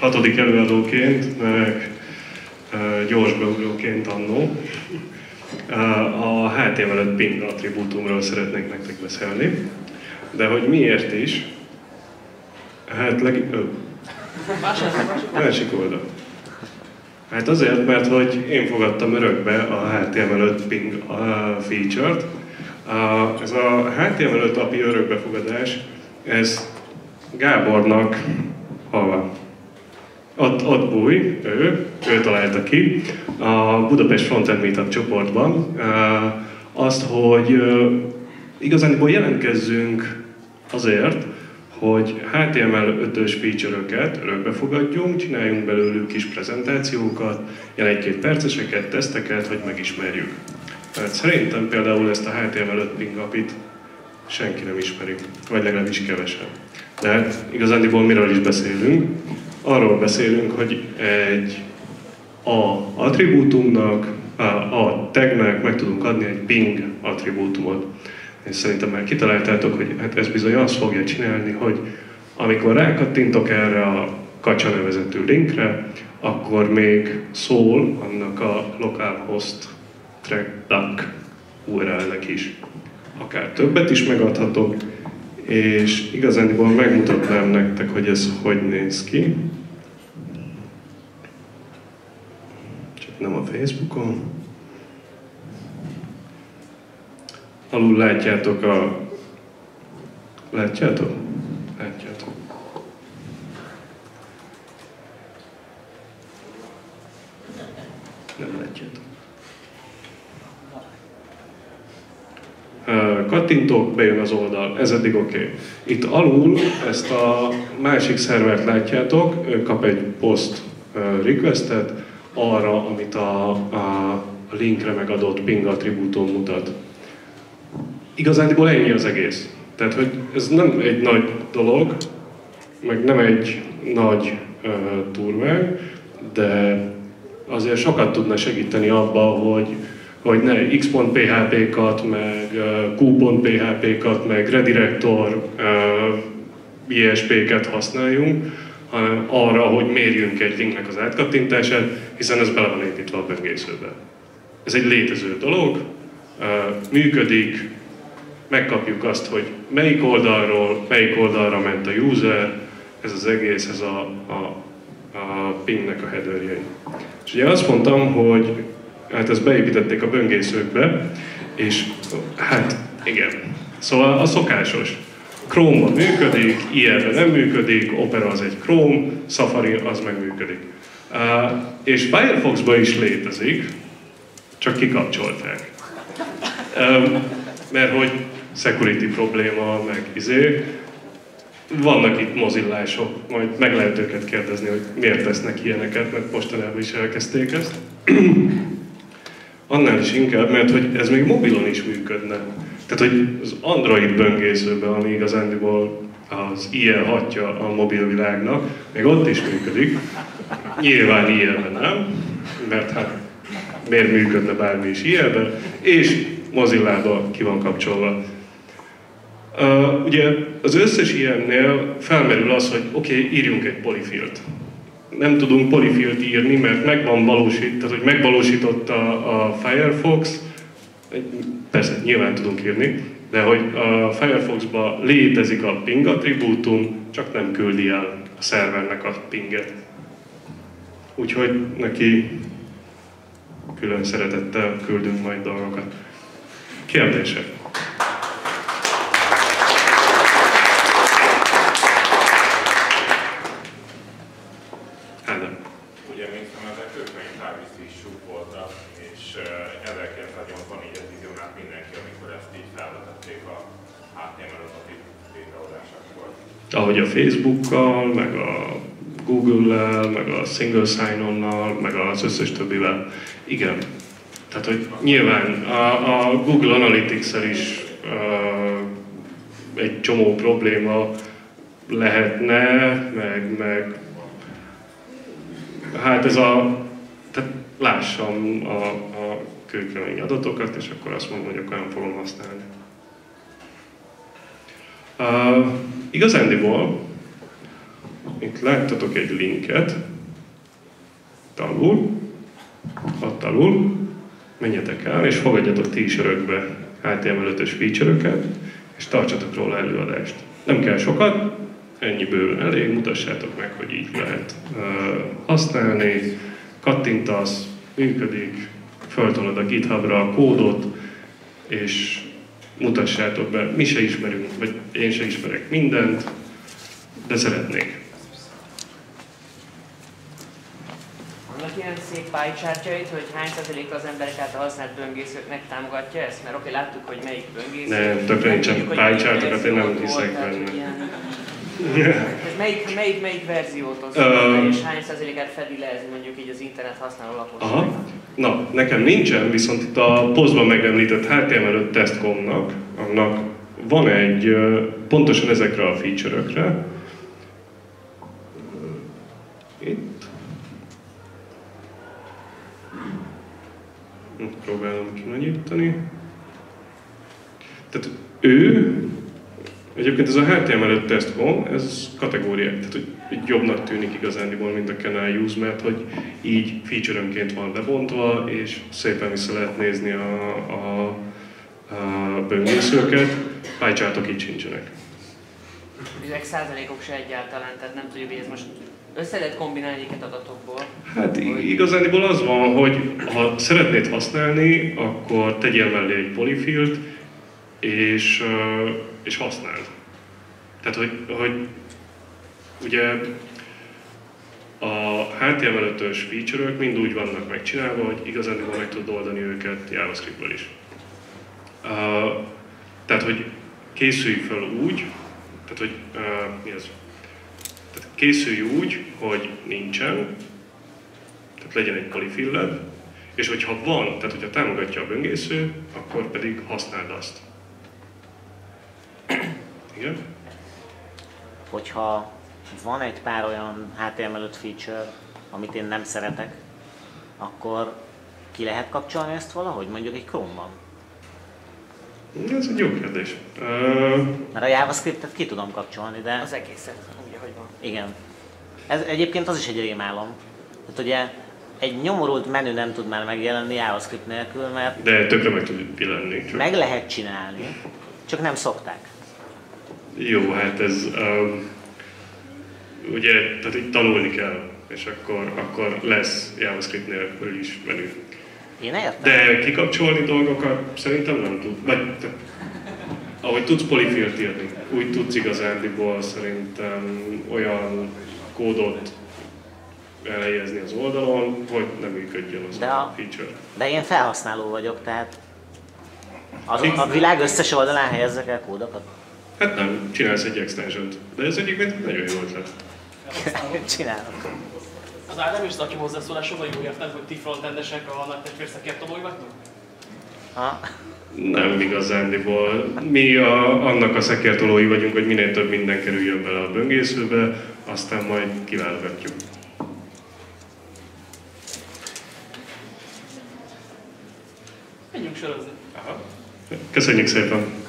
hatodik előadóként, meg gyors beugróként annó. A HTML5 ping attribútumról szeretnék nektek beszélni. De hogy miért is? Hát leg... Másik oldal. Hát azért, mert hogy én fogadtam örökbe a HTML5 ping feature-t. Ez a HTML5 API örökbefogadás, ez Gábornak, hol van? Ott, ott búj, ő, ő találta ki, a Budapest Frontend Meetup csoportban azt, hogy igazából jelentkezzünk azért, hogy HTML5-ös feature-öket örökbe fogadjunk, csináljunk belőlük kis prezentációkat, ilyen egy-két perceseket, teszteket, hogy megismerjük. Tehát szerintem például ezt a HTML5 pingapit senki nem ismeri, vagy legalábbis kevesen. De hát igazándiból miről is beszélünk? Arról beszélünk, hogy egy a attribútumnak, a tagnek meg tudunk adni egy ping attribútumot. És szerintem már kitaláltátok, hogy hát ez bizony azt fogja csinálni, hogy amikor rákattintok erre a kacsa nevezetű linkre, akkor még szól annak a localhost track duck URL-nek is. Akár többet is megadhatok, és igazándiból megmutatnám nektek, hogy ez hogy néz ki. Csak nem a Facebookon. Alul látjátok a... Látjátok. Nem látjátok. Kattintok, bejön az oldal, ez eddig oké. Okay. Itt alul ezt a másik szervert látjátok, ő kap egy post requestet arra, amit a, a, linkre megadott ping attribútum mutat. Igazándiból ennyi az egész. Tehát, hogy ez nem egy nagy dolog, meg nem egy nagy uh, turvány, de azért sokat tudna segíteni abba, hogy, hogy ne x.php-kat, meg q.php-kat, meg redirector ISP-ket használjunk, arra, hogy mérjünk egy linknek az átkattintását, hiszen ez bele van építve a böngészőbe. Ez egy létező dolog, működik, megkapjuk azt, hogy melyik oldalról, melyik oldalra ment a user, ez az egész, ez a, a, a pingnek a headerjei. És ugye azt mondtam, hogy hát ezt beépítették a böngészőkbe, és hát igen. Szóval a szokásos. Chrome-ban működik, IR-ben nem működik, Opera az egy Chrome, Safari az meg működik. Uh, és Firefox-ban is létezik, csak kikapcsolták. Um, mert hogy security probléma, meg izé. Vannak itt mozillások, majd meg lehet őket kérdezni, hogy miért tesznek ilyeneket, mert mostanában is elkezdték ezt. Annál is inkább, mert hogy ez még mobilon is működne. Tehát, hogy az Android böngészőben, ami igazándiból az ilyen hatja a mobilvilágnak, még ott is működik. Nyilván ilyenben nem, mert hát miért működne bármi is ilyenben, és Mozilla-ba ki van kapcsolva. Uh, ugye az összes ilyennél felmerül az, hogy oké, okay, írjunk egy polifilt. Nem tudunk polifilt írni, mert megvan valósít, tehát hogy megvalósította a Firefox, persze nyilván tudunk írni, de hogy a Firefoxban létezik a ping attribútum, csak nem küldi el a szervernek a pinget. Úgyhogy neki külön szeretettel küldünk majd dolgokat. Kérdések? Ahogy a Facebookkal, meg a Google-lel, meg a Single Sign-onnal, meg az összes többivel. Igen. Tehát, hogy nyilván a, a Google Analytics-el is uh, egy csomó probléma lehetne, meg, meg hát ez a, tehát lássam a, a kőkemény adatokat, és akkor azt mondom, hogy akkor nem fogom használni. Uh, igazándiból itt láttatok egy linket, alul, ott alul, menjetek el, és fogadjatok ti is örökbe HTML5-ös feature és tartsatok róla előadást. Nem kell sokat, ennyi bőven elég, mutassátok meg, hogy így lehet uh, használni, kattintasz, működik, föltolod a GitHubra a kódot, és mutassátok be, mi se ismerünk, vagy én se ismerek mindent, de szeretnék. Vannak ilyen szép pálycsártyait, hogy hány százalék az emberek által használt böngészőknek támogatja ezt? Mert oké, láttuk, hogy melyik böngésző. Nem, tökre nincsen pálycsártokat, én nem hiszek benne. Ez melyik, melyik, melyik verziót osztja, uh, és hány százalékát fedi le ez mondjuk így az internet használó lakosság? Na, nekem nincsen, viszont itt a posztban megemlített HTML5 testcom-nak, annak van egy pontosan ezekre a feature-ökre, itt. Próbálom kinagyítani. Tehát ő Egyébként ez a HTML5 test.com, ez kategóriák, tehát hogy jobbnak tűnik igazándiból, mint a Canal Use, mert hogy így feature van lebontva, és szépen vissza lehet nézni a, a, a böngészőket, pálycsátok így sincsenek. Ezek százalékok se egyáltalán, tehát nem tudjuk, hogy ez most össze lehet kombinálni egyiket adatokból? Hát igazániból az van, hogy ha szeretnéd használni, akkor tegyél mellé egy polyfilt, és és használd. Tehát, hogy, hogy ugye a HTML5-ös feature-ök mind úgy vannak megcsinálva, hogy igazán meg tudod oldani őket JavaScript-ből is. Uh, tehát, hogy készülj fel úgy, tehát, hogy uh, mi az? Tehát készülj úgy, hogy nincsen, tehát legyen egy polyfilled, és hogyha van, tehát hogyha támogatja a böngésző, akkor pedig használd azt. Igen? Hogyha van egy pár olyan HTML5 feature, amit én nem szeretek, akkor ki lehet kapcsolni ezt valahogy, mondjuk egy Chrome-ban? Ez egy jó kérdés. Mert a JavaScript-et ki tudom kapcsolni, de... Az egészet, úgy, ahogy van. Igen. Ez egyébként az is egy rémálom. Tehát ugye egy nyomorult menü nem tud már megjelenni JavaScript nélkül, mert... De tökre meg tud jelenni. Csak. Meg lehet csinálni, csak nem szokták. Jó, hát ez um, ugye, tehát itt tanulni kell, és akkor, akkor lesz JavaScript nélkül is menü. Én értem. De kikapcsolni dolgokat szerintem nem tud. Vagy, te, ahogy tudsz polyfilt írni, úgy tudsz igazándiból szerintem olyan kódot elhelyezni az oldalon, hogy nem működjön az de a, a feature. De én felhasználó vagyok, tehát az, a világ összes oldalán helyezzek el kódokat? Hát nem, csinálsz egy extension De ez egyébként nagyon jó ötlet. Csinálok. Az Ádám és Zaki hozzászólásokban jól értem, hogy ti frontendesek a nagy testvér szekértomói vagytok? Ha. Nem igazándiból. Mi a, annak a szekértolói vagyunk, hogy minél több minden kerüljön bele a böngészőbe, aztán majd kiválogatjuk. Menjünk sorozni. Aha. Köszönjük szépen!